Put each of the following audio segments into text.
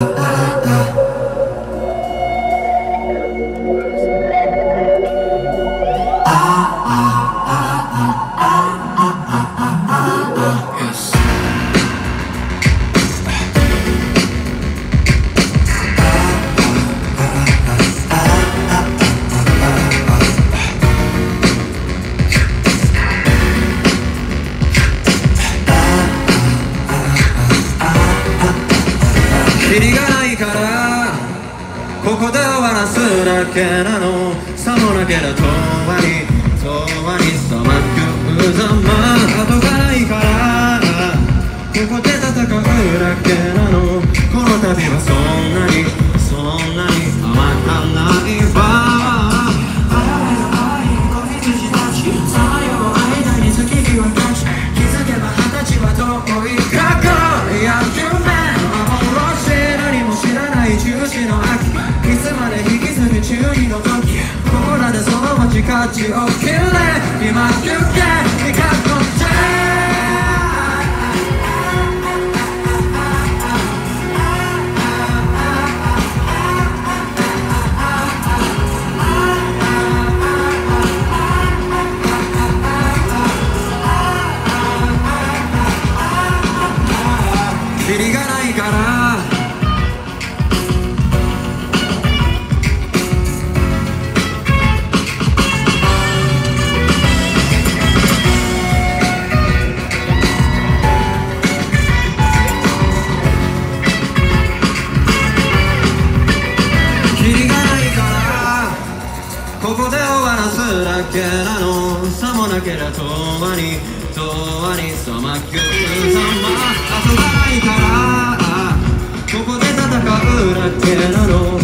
キからここで終わらすだけなの。さもなければ永遠に永遠にさまくざま後がないからここで戦うだけなの。この旅はそんなにそんなに甘かな。い街価値を切れ今行けいかっこちキリがないから。わらすだけなのさもなければ永遠に永遠にさまくさま遊ばないからここで戦うだけなの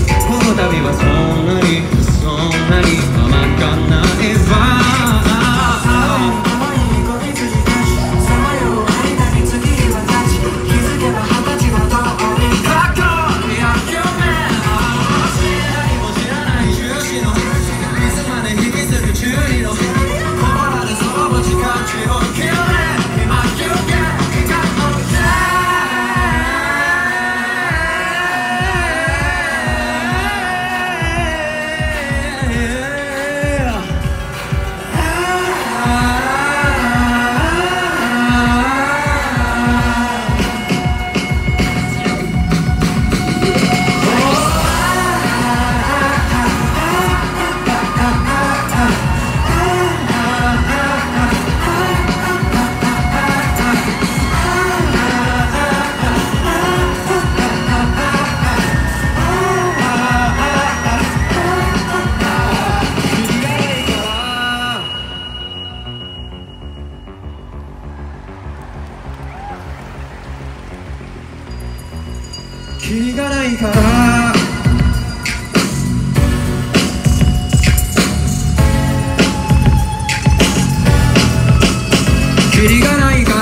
キリがないからキリがないから。